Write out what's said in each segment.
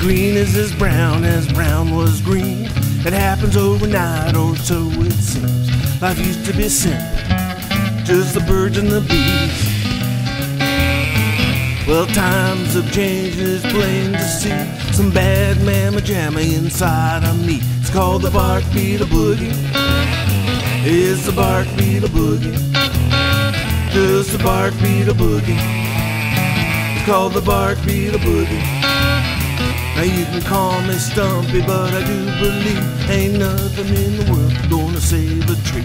green is as brown as brown was green. It happens overnight, or so it seems. Life used to be simple, just the birds and the bees. Well, times have changed, it's plain to see. Some bad mamma jamma inside of me. It's called the bark beetle boogie. It's the bark beetle boogie. Just the bark beetle boogie. It's called the bark beetle boogie. Now you can call me Stumpy, but I do believe ain't nothing in the world gonna save a tree.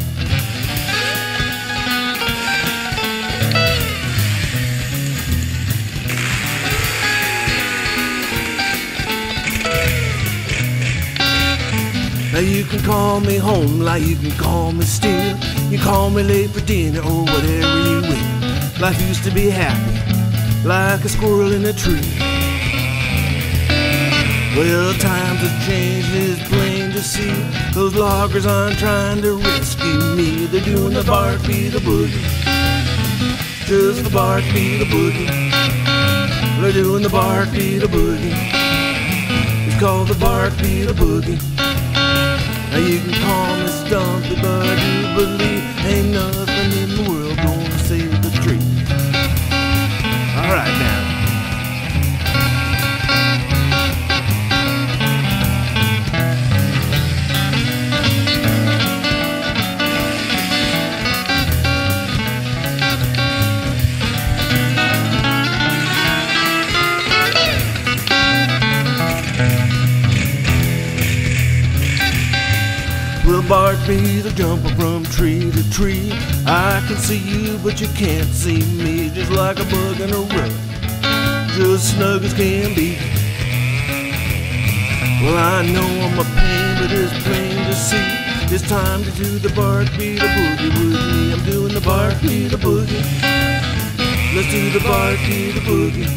Now you can call me home, like you can call me still. You call me late for dinner or whatever you will. Life used to be happy, like a squirrel in a tree. Well, times have changed, it's plain to see. Those loggers aren't trying to rescue me. They're doing the bark beetle boogie. Just the bark beetle boogie. They're doing the bark beetle boogie. It's called the bark beetle boogie. Now you can call me Stumpy, but I do believe ain't nothing Will bark beetle jumping from tree to tree? I can see you, but you can't see me. Just like a bug in a rug, just snug as can be. Well, I know I'm a pain, but it's plain to see. It's time to do the bark beetle boogie with me. I'm doing the bark beetle boogie. Let's do the bark beetle boogie.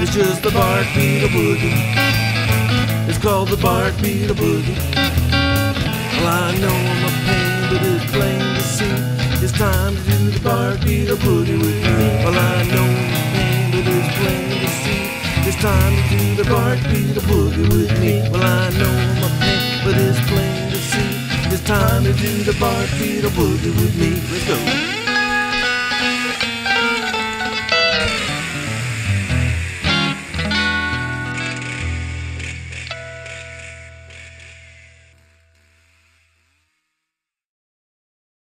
It's just the bark beetle boogie. It's called the bark beetle boogie. To do the boogie with me. Well, I know I'm but it's plain to see. It's time to do the bark beetle boogie with me. Well, I know I'm but it's plain to see. It's time to do the bark beetle boogie with me. Let's go.